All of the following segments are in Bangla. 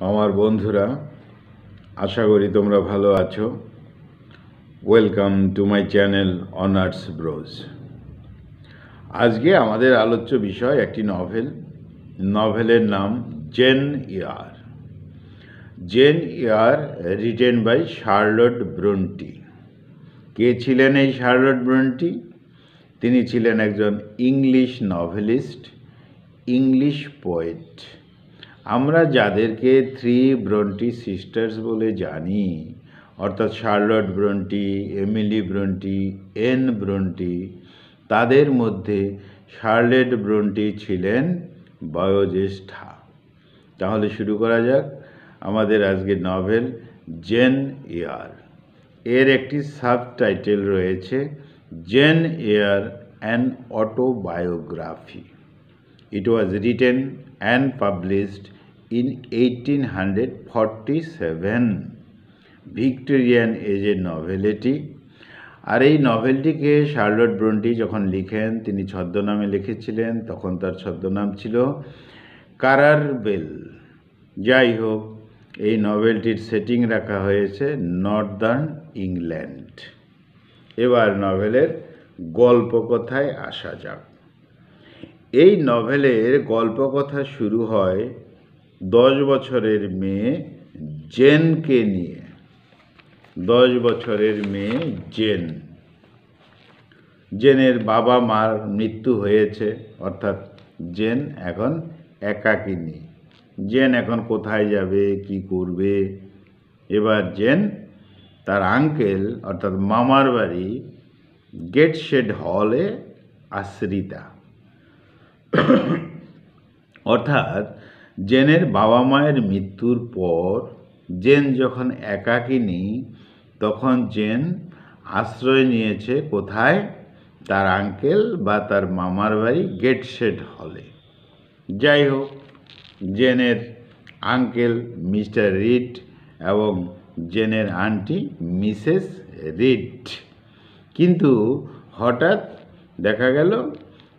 আমার বন্ধুরা, আশা করি তোমরা ভালো আছো। Welcome to my channel honours bros আজকে আমাদের আলোচ্য বিষয় একটি নভেল নভেলের নাম Jane Eyre Jane Eyre written by Charlotte Bronte কে ছিলেন এই শার্লট ব্রন্টি তিনি ছিলেন একজন ইংলিশ নভেলিস্ট ইংলিশ পোয়েট আমরা যাদেরকে থ্রি ব্রন্টি সিস্টার্স বলে জানি, অর্থাৎ Charlotte Bronte Emily Bronte Anne Bronte তাদের মধ্যে শার্লেট ব্রন্টি ছিলেন বয়োজ্যেষ্ঠা। তাহলে শুরু করা যাক আমাদের আজকের নভেল জেন এয়ার এর একটি সাবটাইটেল রয়েছে Jane Eyre an autobiography It was written and published in 1847 Victorian এজের নভেল এটি আর এই নভেলটিকে শার্লট ব্রন্টি যখন লিখেন, তিনি ছদ্মনামে লিখেছিলেন, তখন তার ছদ্মনাম ছিল কারার বেল। যাই হোক, এই নভেলটির সেটিং রাখা হয়েছে নর্দার্ন ইংল্যান্ড। এবার নভেলের গল্পকথায় আসা যাক। এই নভেলের গল্পকথা শুরু হয় দশ বছরের মেয়ে জেনকে নিয়ে। দশ বছরের মেয়ে জেন। জেনের বাবা মার মৃত্যু হয়েছে, অর্থাৎ জেন এখন একাকিনী জেন এখন কোথায় যাবে, কি করবে? এবার জেন তার আঙ্কেল অর্থাৎ মামার বাড়ি গেটশেড হলে আশ্রিতা। অর্থাৎ জেনের বাবা মায়ের মৃত্যুর পর জেন যখন একাকিনী তখন জেন আশ্রয় নিয়েছে কোথায়? তার আঙ্কেল বা তার মামার বাড়ি গেটশেড হলে। যাই হোক, জেনের আঙ্কেল মিস্টার রিড এবং জেনের আন্টি মিসেস রিড। কিন্তু হঠাৎ দেখা গেল,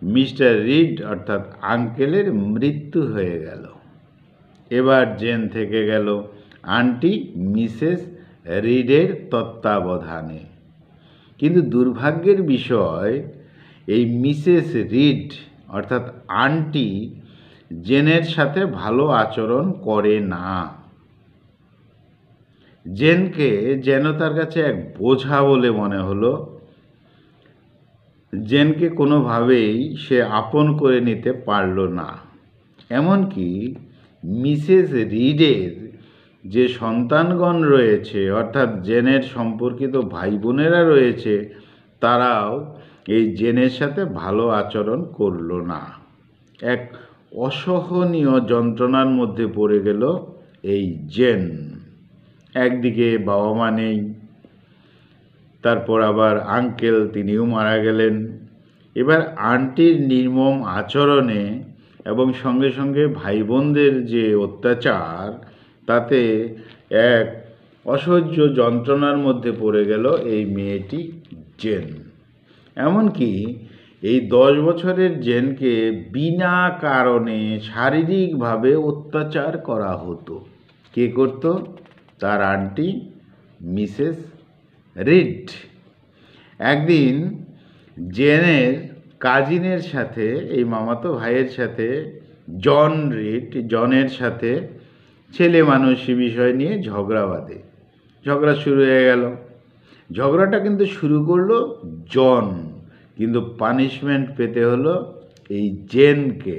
মিস্টার রিড অর্থাৎ আঙ্কেলের মৃত্যু হয়ে গেল। এবার জেন থেকে গেল আন্টি মিসেস রিডের তত্ত্বাবধানে। কিন্তু দুর্ভাগ্যের বিষয়, এই মিসেস রিড, অর্থাৎ আন্টি, জেনের সাথে ভালো আচরণ করে না। জেনকে যেন তার কাছে এক বোঝা বলে মনে হলো, জেনকে কোনোভাবেই সে আপন করে নিতে পারল না। এমনকি মিসেস রিডের যে সন্তানগণ রয়েছে, অর্থাৎ জেনের সম্পর্কিত ভাই বোনেরা রয়েছে, তারাও এই জেনের সাথে ভালো আচরণ করল না। এক অসহনীয় যন্ত্রণার মধ্যে পড়ে গেল এই জেন। একদিকে বাবা মা নেই, তারপর আবার আঙ্কেল তিনিও মারা গেলেন। এবার আন্টির নির্মম আচরণে এবং সঙ্গে সঙ্গে ভাই বোনদের যে অত্যাচার, তাতে এক অসহ্য যন্ত্রণার মধ্যে পড়ে গেল এই মেয়েটি জেন। এমনকি এই দশ বছরের জেনকে বিনা কারণে শারীরিকভাবে অত্যাচার করা হতো। কে করত? তার আন্টি, মিসেস রিড। একদিন জেনের কাজিনের সাথে, এই মামাতো ভাইয়ের সাথে, জন রিট, জনের সাথে ছেলে মানুষ বিষয় নিয়ে ঝগড়া বাঁধে। ঝগড়া শুরু হয়ে গেল। ঝগড়াটা কিন্তু শুরু করল জন, কিন্তু পানিশমেন্ট পেতে হলো এই জেনকে।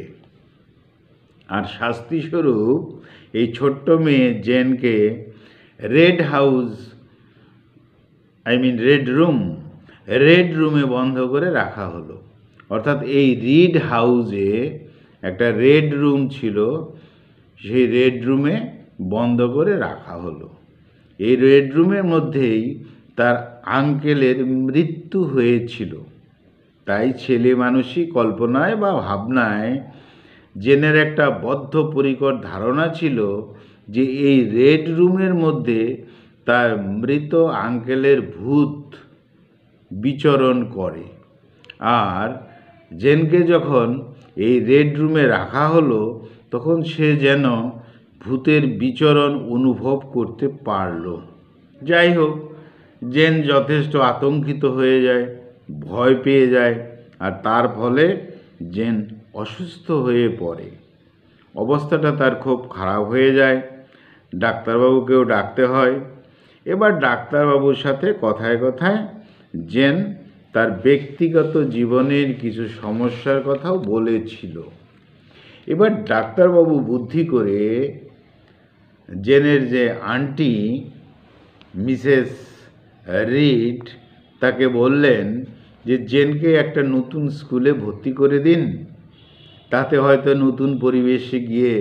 আর শাস্তিস্বরূপ এই ছোট্ট মেয়ে জেনকে red house, I mean red room, red রুমে বন্ধ করে রাখা হলো। অর্থাৎ এই রিড হাউসে একটা রেড রুম ছিল, সেই রেড রুমে বন্ধ করে রাখা হলো। এই রেড রুমের মধ্যেই তার আঙ্কেলের মৃত্যু হয়েছিল। তাই ছেলে মানুষই কল্পনায় বা ভাবনায় জেনের একটা বদ্ধপরিকর ধারণা ছিল যে এই রেড রুমের মধ্যে তার মৃত আঙ্কেলের ভূত বিচরণ করে। আর জেনকে যখন এই রেড রুমে রাখা হলো, তখন সে যেন ভূতের বিচরণ অনুভব করতে পারল। যাই হোক, জেন যথেষ্ট আতঙ্কিত হয়ে যায়, ভয় পেয়ে যায়, আর তার ফলে জেন অসুস্থ হয়ে পড়ে। অবস্থাটা তার খুব খারাপ হয়ে যায়। ডাক্তারবাবুকেও ডাকতে হয়। এবার ডাক্তারবাবুর সাথে কথায় কথায় জেন তার ব্যক্তিগত জীবনের কিছু সমস্যার কথাও বলেছিল। এবার ডাক্তারবাবু বুদ্ধি করে জেনের যে আন্টি, মিসেস রিড, তাকে বললেন যে, জেনকে একটা নতুন স্কুলে ভর্তি করে দিন। তাতে হয়তো নতুন পরিবেশে গিয়ে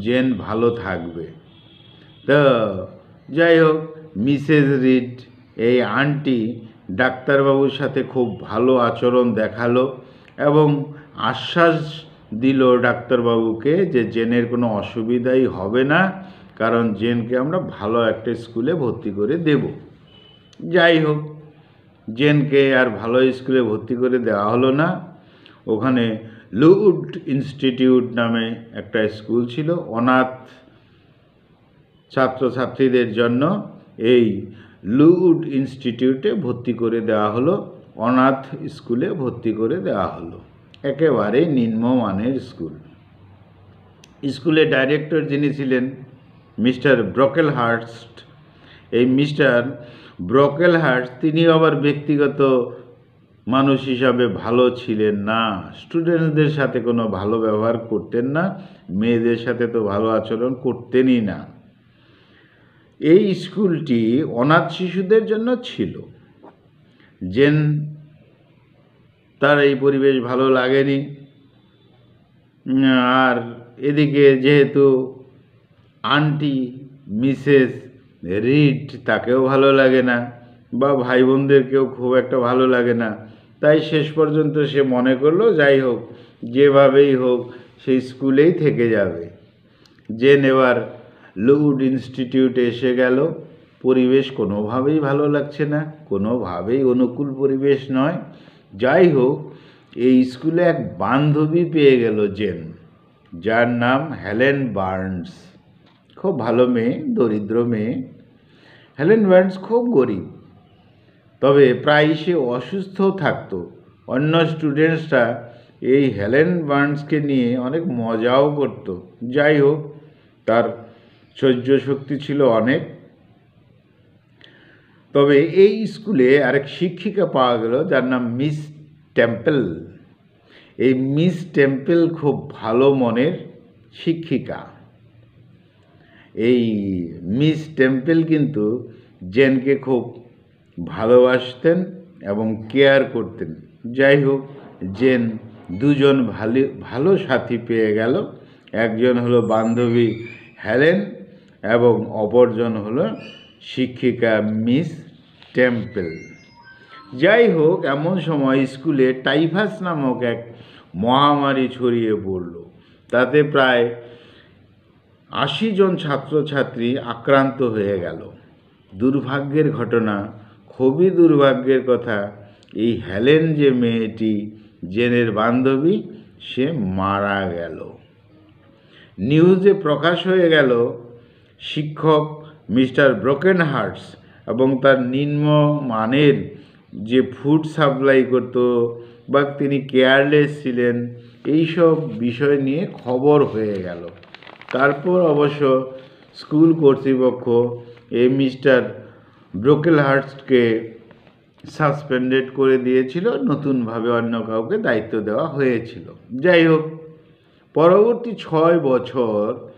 জেন ভালো থাকবে। তো যাই হোক, মিসেস রিড, এই আন্টি ডাক্তারবাবুর সাথে খুব ভালো আচরণ দেখাল এবং আশ্বাস দিল ডাক্তারবাবুকে যে জেনের কোনো অসুবিধাই হবে না, কারণ জেনকে আমরা ভালো একটা স্কুলে ভর্তি করে দেব। যাই হোক, জেনকে আর ভালো স্কুলে ভর্তি করে দেওয়া হলো না। ওখানে লুউড ইনস্টিটিউট নামে একটা স্কুল ছিল, অনাথ ছাত্রছাত্রীদের জন্য। এই লুউড ইনস্টিটিউটে ভর্তি করে দেওয়া হলো, অনাথ স্কুলে ভর্তি করে দেওয়া হলো। একেবারে নিম্নমানের স্কুল। স্কুলে ডাইরেক্টর যিনি ছিলেন, মিস্টার ব্রকেল হার্স্ট এই মিস্টার ব্রকেল হার্স্ট তিনি আবার ব্যক্তিগত মানুষ হিসাবে ভালো ছিলেন না। স্টুডেন্টসদের সাথে কোনো ভালো ব্যবহার করতেন না, মেয়েদের সাথে তো ভালো আচরণ করতেনই না। এই স্কুলটি অনাথ শিশুদের জন্য ছিল। জেন তার এই পরিবেশ ভালো লাগেনি। আর এদিকে যেহেতু আন্টি, মিসেস রিড তাকেও ভালো লাগে না বা ভাই বোনদেরকেও খুব একটা ভালো লাগে না। তাই শেষ পর্যন্ত সে মনে করল, যাই হোক, যেভাবেই হোক, সেই স্কুলেই থেকে যাবে। জেন এবার লুড ইনস্টিটিউট এসে গেল। পরিবেশ কোনোভাবেই ভালো লাগছে না, কোনোভাবেই অনুকূল পরিবেশ নয়। যাই হোক, এই স্কুলে এক বান্ধবী পেয়ে গেল জেন, যার নাম হেলেন বার্নস খুব ভালো মেয়ে, দরিদ্র মেয়ে। হেলেন বার্নস খুব গরিব। তবে প্রায় সে অসুস্থও থাকতো। অন্য স্টুডেন্টসরা এই হেলেন বার্নসকে নিয়ে অনেক মজাও করতো। যাই হোক, তার সহ্য শক্তি ছিল অনেক। তবে এই স্কুলে আরেক শিক্ষিকা পাওয়া গেল, যার নাম মিস টেম্পল। এই মিস টেম্পল খুব ভালো মনের শিক্ষিকা। এই মিস টেম্পল কিন্তু জেনকে খুব ভালোবাসতেন এবং কেয়ার করতেন। যাই হোক, জেন দুজন ভালো ভালো সাথী পেয়ে গেল। একজন হলো বান্ধবী হেলেন এবং অপরজন হলো শিক্ষিকা মিস টেম্পল। যাই হোক, এমন সময় স্কুলে টাইফাস নামক এক মহামারী ছড়িয়ে পড়ল। তাতে প্রায় আশি জন ছাত্রছাত্রী আক্রান্ত হয়ে গেল। দুর্ভাগ্যের ঘটনা, খুবই দুর্ভাগ্যের কথা, এই হেলেন যে মেয়েটি, জেনের বান্ধবী, সে মারা গেল। নিউজে প্রকাশ হয়ে গেল শিক্ষক মিস্টার ব্রোকেন হার্টস এবং তার নিম্ন মানের যে ফুড সাপ্লাই করত বা তিনি কেয়ারলেস ছিলেন, এইসব বিষয় নিয়ে খবর হয়ে গেল। তারপর অবশ্য স্কুল কর্তৃপক্ষ এই মিস্টার ব্রোকেল হার্টসকে সাসপেন্ডেড করে দিয়েছিল, নতুনভাবে অন্য কাউকে দায়িত্ব দেওয়া হয়েছিল। যাই হোক, পরবর্তী ছয় বছর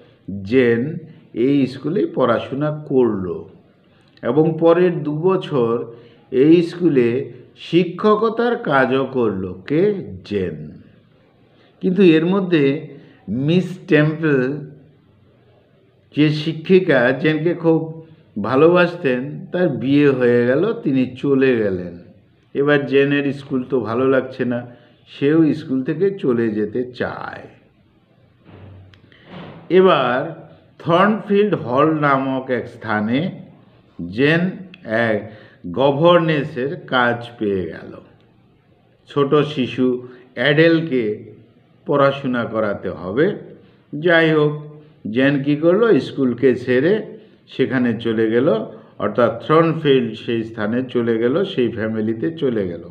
জেন এই স্কুলে পড়াশোনা করল। এবং পরের দু বছর এই স্কুলে শিক্ষকতার কাজও করল কে? জেন। কিন্তু এর মধ্যে মিস টেম্পল, যে শিক্ষিকা জেনকে খুব ভালোবাসতেন, তার বিয়ে হয়ে গেল, তিনি চলে গেলেন। এবার জেনের স্কুল তো ভালো লাগছে না, সেও স্কুল থেকে চলে যেতে চায়। এবার থর্নফিল্ড হল নামক এক স্থানে জেন এক গভর্নেসের কাজ পেয়ে গেল। ছোট শিশু অ্যাডেলকে পড়াশোনা করাতে হবে। যাই হোক, জেন কী করল? স্কুলকে ছেড়ে সেখানে চলে গেল। অর্থাৎ থ্রনফিল্ড সেই স্থানে চলে গেল, সেই ফ্যামিলিতে চলে গেল।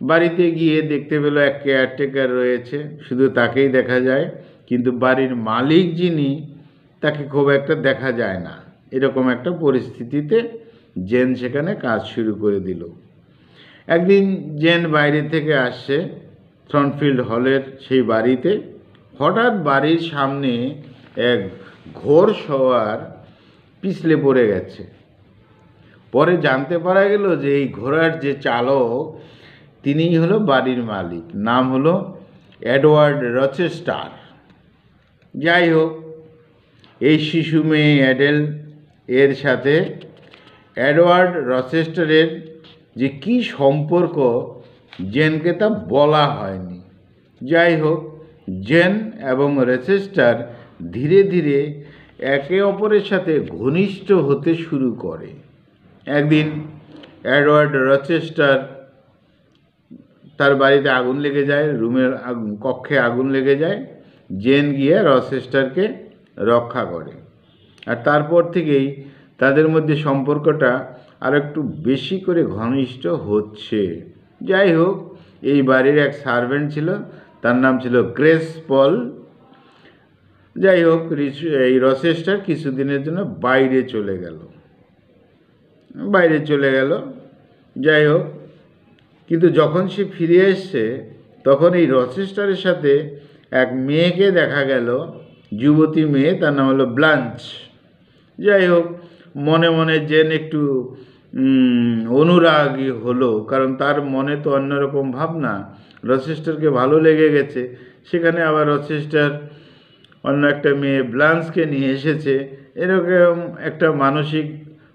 বাড়িতে গিয়ে দেখতে পেল এক কেয়ারটেকার রয়েছে। শুধু তাকেই দেখা যায়, কিন্তু বাড়ির মালিক যিনি তাকে খুব একটা দেখা যায় না। এরকম একটা পরিস্থিতিতে জেন সেখানে কাজ শুরু করে দিল। একদিন জেন বাইরে থেকে আসছে থ্রনফিল্ড হলের সেই বাড়িতে। হঠাৎ বাড়ির সামনে এক ঘোর সওয়ার পিছলে পড়ে গেছে। পরে জানতে পারা গেল যে এই ঘোড়ার যে চালক, তিনিই হলো বাড়ির মালিক। নাম হলো এডওয়ার্ড রচেস্টার। যাই হোক এই শিশু মেয়ে অ্যাডেল এর সাথে অ্যাডওয়ার্ড রচেস্টারের যে কি সম্পর্ক, জেনকে তা বলা হয়নি। যাই হোক, জেন এবং রেচেস্টার ধীরে ধীরে একে অপরের সাথে ঘনিষ্ঠ হতে শুরু করে। একদিন অ্যাডওয়ার্ড রচেস্টার তার বাড়িতে আগুন লেগে যায়, রুমের কক্ষে আগুন লেগে যায়, জেন গিয়ে রচেস্টারকে রক্ষা করে। আর তারপর থেকেই তাদের মধ্যে সম্পর্কটা আর একটু বেশি করে ঘনিষ্ঠ হচ্ছে। যাই হোক, এই বাড়ির এক সার্ভেন্ট ছিল, তার নাম ছিল গ্রেস পল। যাই হোক এই রসেস্টার কিছুদিনের জন্য বাইরে চলে গেল। বাইরে চলে গেল। যাই হোক, কিন্তু যখন সে ফিরে এসছে, তখন এই রচেস্টারের সাথে এক মেয়েকে দেখা গেল। যুবতী মেয়ে, তার নাম হলো ব্লাঞ্চ। যাই হোক, মনে মনে জেন একটু অনুরাগী হলো, কারণ তার মনে তো অন্যরকম ভাবনা। রচেস্টারকে ভালো লেগে গেছে। সেখানে আবার রচেস্টার অন্য একটা মেয়ে ব্লান্সকে নিয়ে এসেছে। এরকম একটা মানসিক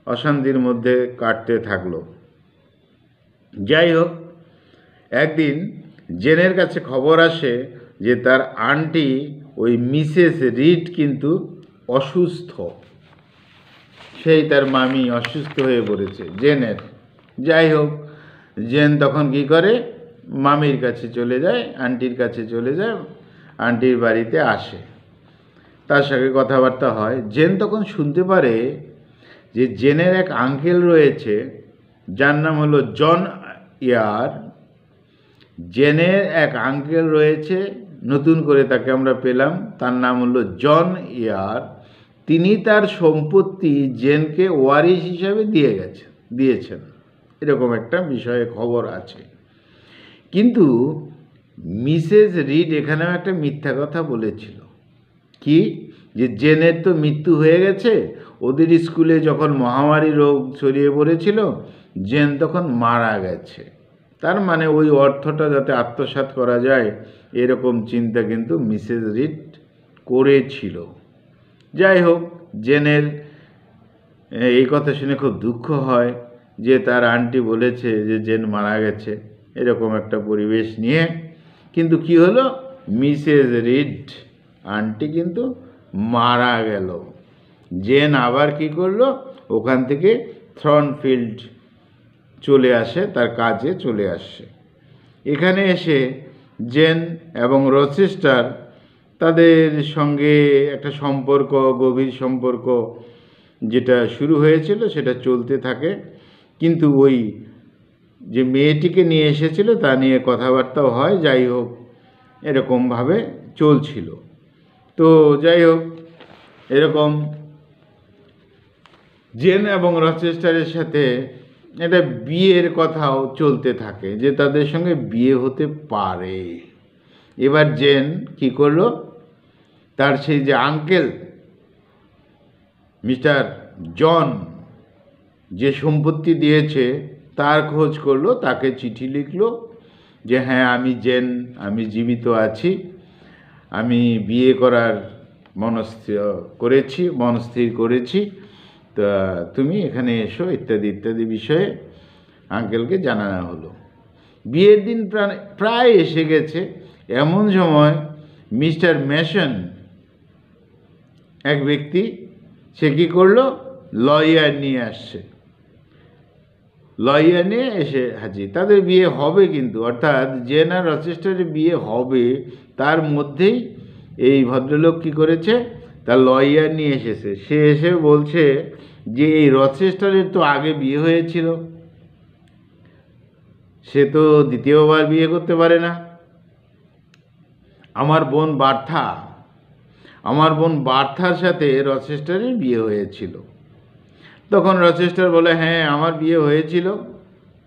অশান্তির মধ্যে কাটতে থাকল। যাই হোক, একদিন জেনের কাছে খবর আসে যে তার আন্টি ওই মিসেস রিড কিন্তু অসুস্থ। সেই তার মামি অসুস্থ হয়ে পড়েছে, জেনের। যাই হোক, জেন তখন কি করে? মামির কাছে চলে যায়, আন্টির কাছে চলে যায়, আন্টির বাড়িতে আসে। তার সঙ্গে কথাবার্তা হয়। জেন তখন শুনতে পারে যে জেনের এক আঙ্কেল রয়েছে, যার নাম হলো জন ইয়ার। জেনের এক আঙ্কেল রয়েছে নতুন করে তাকে আমরা পেলাম। তার নাম হলো জন ইয়ার। তিনি তার সম্পত্তি জেনকে ওয়ারিস হিসাবে দিয়ে গেছে, দিয়েছেন। এরকম একটা বিষয়ে খবর আছে। কিন্তু মিসেস রিড এখানেও একটা মিথ্যা কথা বলেছিল। কি? যে জেনের তো মৃত্যু হয়ে গেছে। ওদের স্কুলে যখন মহামারী রোগ ছড়িয়ে পড়েছিল, জেন তখন মারা গেছে। তার মানে ওই অর্থটা যাতে আত্মসাৎ করা যায় এরকম চিন্তা কিন্তু মিসেস রিড করেছিল। যাই হোক জেনের এই কথা শুনে খুব দুঃখ হয় যে তার আন্টি বলেছে যে জেন মারা গেছে, এরকম একটা পরিবেশ নিয়ে। কিন্তু কি হলো? মিসেস রিড আন্টি কিন্তু মারা গেল। জেন আবার কি করল? ওখান থেকে থ্রনফিল্ড চলে আসে, তার কাজে চলে আসে। এখানে এসে জেন এবং রচেস্টার তাদের সঙ্গে একটা সম্পর্ক, গভীর সম্পর্ক যেটা শুরু হয়েছিল সেটা চলতে থাকে। কিন্তু ওই যে মেয়েটিকে নিয়ে এসেছিল তা নিয়ে কথাবার্তাও হয়, যাই হোক এরকমভাবে চলছিল। তো যাই হোক, এরকম জেন এবং রচেস্টারের সাথে একটা বিয়ের কথাও চলতে থাকে যে তাদের সঙ্গে বিয়ে হতে পারে। এবার জেন কি করল? তার সেই যে আঙ্কেল, মিস্টার জন, যে সম্পত্তি দিয়েছে, তার খোঁজ করল, তাকে চিঠি লিখলো যে হ্যাঁ আমি জেন, আমি জীবিত আছি। আমি বিয়ে করার মনস্থির করেছি মনস্থির করেছি। তা তুমি এখানে এসো ইত্যাদি ইত্যাদি বিষয়ে আঙ্কেলকে জানানো হলো। বিয়ের দিন প্রায় এসে গেছে। এমন সময় মিস্টার মেশন এক ব্যক্তি, সে কী করল? লয়ার নিয়ে আসছে। লয়ার নিয়ে এসে হাজির। তাদের বিয়ে হবে কিন্তু, অর্থাৎ জেন আর রচেস্টারের বিয়ে হবে, তার মধ্যেই এই ভদ্রলোক কী করেছে? তার লয়ার নিয়ে এসেছে। সে এসে বলছে যে, এই রচেস্টারের তো আগে বিয়ে হয়েছিল। সে তো দ্বিতীয়বার বিয়ে করতে পারে না। আমার বোন বার্থা, আমার বোন বার্থার সাথে রচেস্টারের বিয়ে হয়েছিল। তখন রচেস্টার বলে হ্যাঁ আমার বিয়ে হয়েছিল।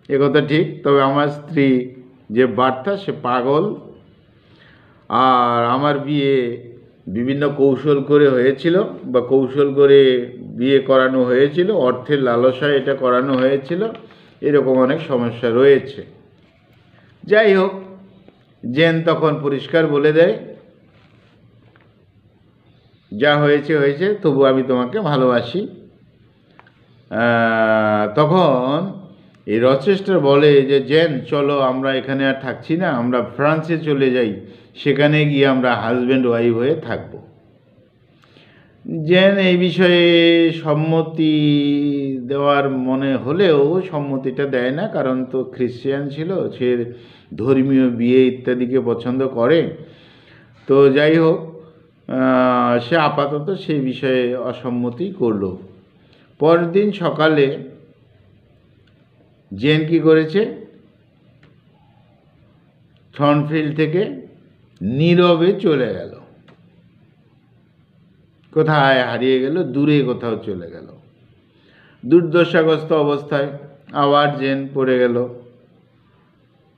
এ কথা ঠিক, তবে আমার স্ত্রী যে বার্থা, সে পাগল। আর আমার বিয়ে বিভিন্ন কৌশল করে হয়েছিল বা কৌশল করে বিয়ে করানো হয়েছিল, অর্থের লালসায় এটা করানো হয়েছিল, এরকম অনেক সমস্যা রয়েছে। যাই হোক, জেন তখন পরিষ্কার বলে দেয়, যা হয়েছে হয়েছে, তবু আমি তোমাকে ভালোবাসি। তখন এই রচেস্টার বলে যে, জেন, চলো, আমরা এখানে আর থাকছি না, আমরা ফ্রান্সে চলে যাই, সেখানে গিয়ে আমরা হাজব্যান্ড ওয়াইফ হয়ে থাকব। জেন, এই বিষয়ে সম্মতি দেওয়ার মনে হলেও সম্মতিটা দেয় না, কারণ তো খ্রিশ্চান ছিল, সে ধর্মীয় বিয়ে ইত্যাদিকে পছন্দ করে। তো যাই হোক সে আপাতত সেই বিষয়ে অসম্মতি করল। পরের দিন সকালে জেন কি করেছে? ছনফিল্ড থেকে নীরবে চলে গেল। কোথায় হারিয়ে গেল? দূরে কোথাও চলে গেল। দুর্দশাগ্রস্ত অবস্থায় আবার জেন পড়ে গেল।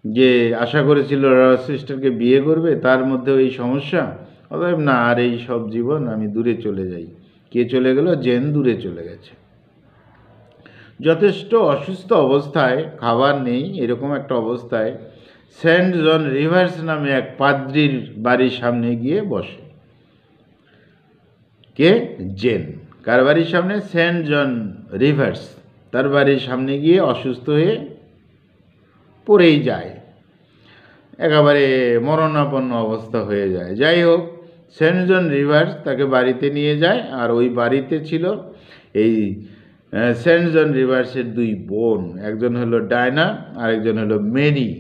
যে আশা করেছিল সিস্টারকে বিয়ে করবে, তার মধ্যেও এই সমস্যা। অতএব না, আর এই সব জীবন আমি দূরে চলে যাই। কে চলে গেল? জেন দূরে চলে গেছে। যথেষ্ট অসুস্থ অবস্থায়, খাবার নেই, এরকম একটা অবস্থায় সেন্ট জন রিভার্স নামে এক পাদ্রির বাড়ির সামনে গিয়ে বসে। কে? জেন। কার বাড়ির সামনে? Saint John Rivers. তার বাড়ির সামনে গিয়ে অসুস্থ হয়ে পড়েই যায়। একেবারে মরণাপন্ন অবস্থা হয়ে যায়। যাই হোক, সেন্ট জন রিভার্স তাকে বাড়িতে নিয়ে যায়, আর ওই বাড়িতে ছিল এই সেন্ট জন রিভার্সের দুই বোন, একজন হলো ডায়না, আরেকজন হলো মেরি।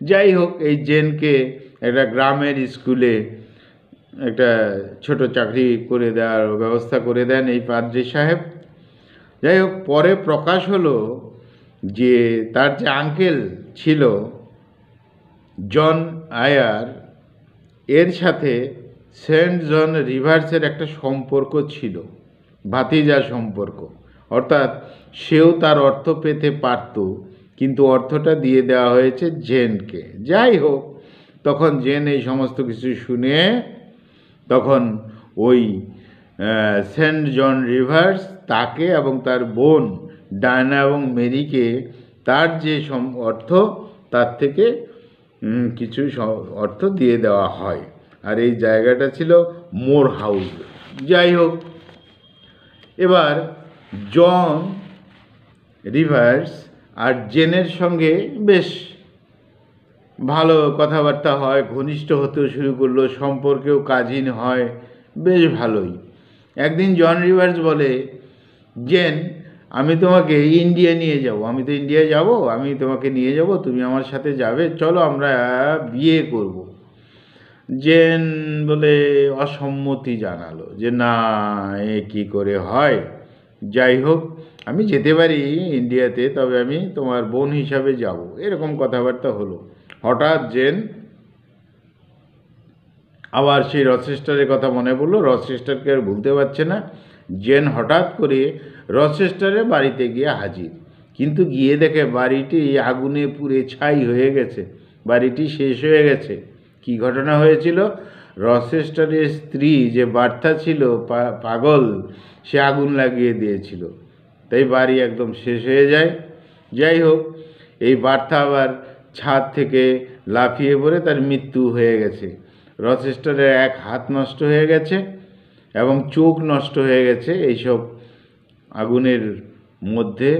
যাই হোক, এই জেনকে একটা গ্রামের স্কুলে একটা ছোট চাকরি করে দেওয়ার ব্যবস্থা করে দেন এই পাদ্রি সাহেব। যাই হোক, পরে প্রকাশ হলো যে তার যে আঙ্কেল ছিল, জন আয়ার, এর সাথে সেন্ট জন রিভার্সের একটা সম্পর্ক ছিল। ভাতিজা সম্পর্ক। অর্থাৎ সেও তার অর্থ পেতে পারত, কিন্তু অর্থটা দিয়ে দেওয়া হয়েছে জেনকে। যাই হোক, তখন জেন এই সমস্ত কিছু শুনে তখন ওই সেন্ট জন রিভার্স তাকে এবং তার বোন ডায়না এবং মেরিকে তার যে অর্থ, তার থেকে কিছু অর্থ দিয়ে দেওয়া হয়। আর এই জায়গাটা ছিল মোর হাউস। যাই হোক এবার জন রিভার্স আর জেনের সঙ্গে বেশ ভালো কথাবার্তা হয়, ঘনিষ্ঠ হতেও শুরু করল, সম্পর্কেও কাজিন হয়, বেশ ভালোই। একদিন জন রিভার্স বলে জেন আমি তোমাকে ইন্ডিয়া নিয়ে যাব। আমি তো ইন্ডিয়া যাব, আমি তোমাকে নিয়ে যাব, তুমি আমার সাথে যাবে, চলো আমরা বিয়ে করব। জেন বলে অসম্মতি জানালো যে, না, এ কি করে হয়? যাই হোক, আমি যেতে পারি ইন্ডিয়াতে, তবে আমি তোমার বোন হিসাবে যাব। এরকম কথাবার্তা হলো। হঠাৎ জেন আবার সেই রচেস্টারের কথা মনে পড়ল। রচেস্টারকে আর ভুলতে পারছে না। জেন হঠাৎ করে রচেস্টারের বাড়িতে গিয়ে হাজির। কিন্তু গিয়ে দেখে বাড়িটি আগুনে পুড়ে ছাই হয়ে গেছে। বাড়িটি শেষ হয়ে গেছে। কি ঘটনা হয়েছিল? রচেস্টারের স্ত্রী যে বার্তা ছিল পাগল, সে আগুন লাগিয়ে দিয়েছিল। তাই বাড়ি একদম শেষ হয়ে যায়। যাই হোক, এই বার্তা আবার ছাদ থেকে লাফিয়ে পড়ে তার মৃত্যু হয়ে গেছে। রচেস্টারের এক হাত নষ্ট হয়ে গেছে এবং চোখ নষ্ট হয়ে গেছে এইসব আগুনের মধ্যে।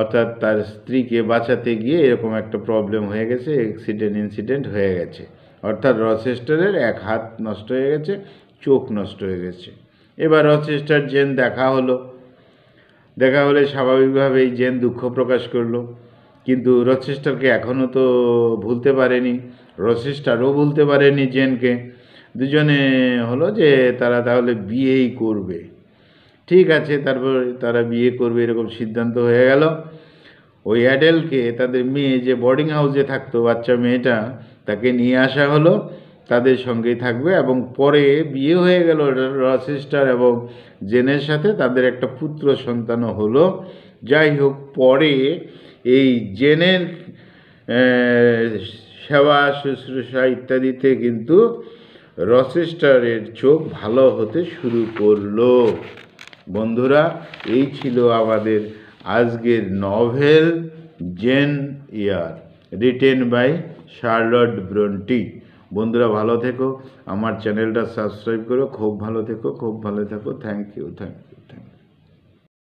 অর্থাৎ তার স্ত্রীকে বাঁচাতে গিয়ে এরকম একটা প্রবলেম হয়ে গেছে অ্যাক্সিডেন্ট ইনসিডেন্ট হয়ে গেছে। অর্থাৎ রচেস্টারের এক হাত নষ্ট হয়ে গেছে, চোখ নষ্ট হয়ে গেছে। এবার রচেস্টার জেন দেখা হলো। দেখা হলে স্বাভাবিকভাবেই জেন দুঃখ প্রকাশ করল। কিন্তু রচেস্টারকে এখনও তো ভুলতে পারেনি রচেস্টারও ভুলতে পারেনি জেনকে। দুজনে হলো যে তারা তাহলে বিয়েই করবে। ঠিক আছে, তারপর তারা বিয়ে করবে এরকম সিদ্ধান্ত হয়ে গেল। ওই অ্যাডেলকে, তাদের মেয়ে যে বোর্ডিং হাউসে থাকতো, বাচ্চা মেয়েটা তাকে নিয়ে আসা হলো, তাদের সঙ্গেই থাকবে এবং পরে বিয়ে হয়ে গেল রসিস্টার এবং জেনের সাথে, তাদের একটা পুত্র সন্তানও হলো। যাই হোক, পরে এই জেনের সেবা, শুশ্রূষা ইত্যাদিতে কিন্তু রসেস্টারের চোখ ভালো হতে শুরু করল। বন্ধুরা, এই ছিল আমাদের আজকের novel Jane Eyre written by Charlotte Bronte. বন্ধুরা ভালো থেকো, আমার চ্যানেলটা সাবস্ক্রাইব করো, খুব ভালো থেকো, খুব ভালো থেকো, থ্যাংক ইউ থ্যাংক ইউ।